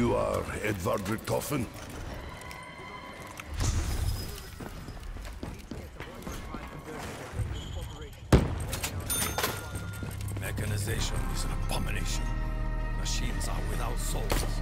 You are Edvard Richtofen? Mechanization is an abomination. Machines are without souls.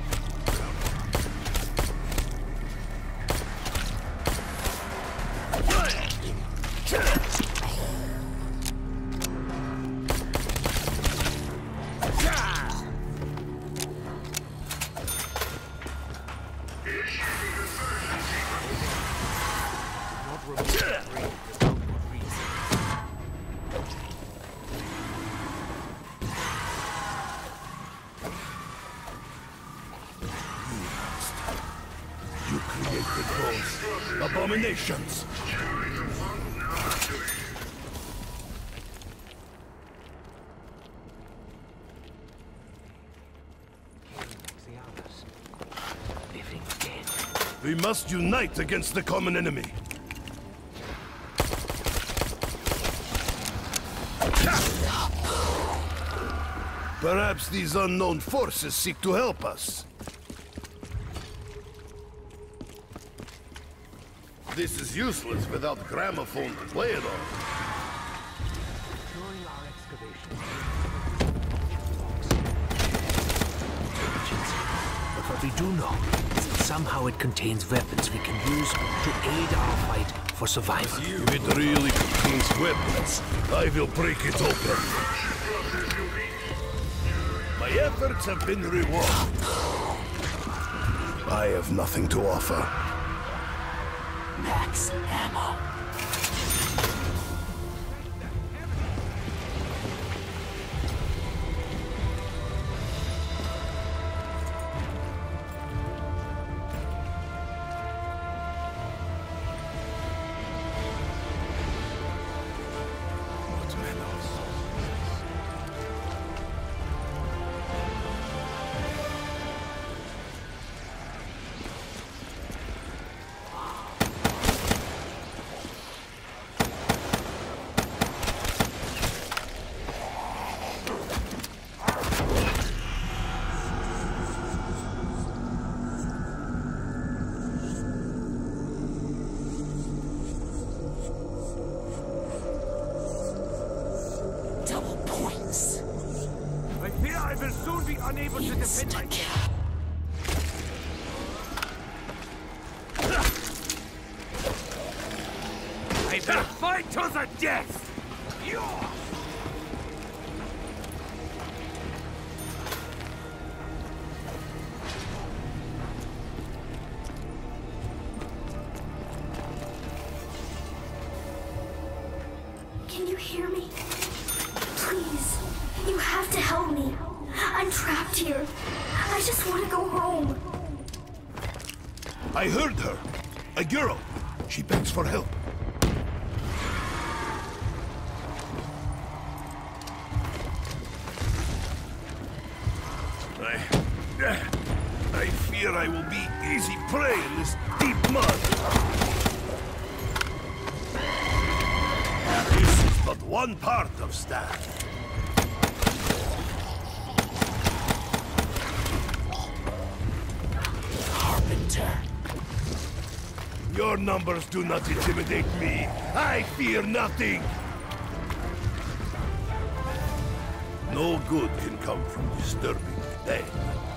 Abominations! We must unite against the common enemy. Perhaps these unknown forces seek to help us. This is useless without gramophone to play it on. During our excavation, but what we do know is that somehow it contains weapons we can use to aid our fight for survival. If it really contains weapons, I will break it open. My efforts have been rewarded. I have nothing to offer. Max ammo. Unable to defend myself. I will fight to the death! Yeah! Can you hear me? Please, you have to help me. I'm trapped here. I just want to go home. I heard her. A girl. She begs for help. I... I fear I will be easy prey in this deep mud. This is but one part of Stan. Your numbers do not intimidate me. I fear nothing. No good can come from disturbing the dead.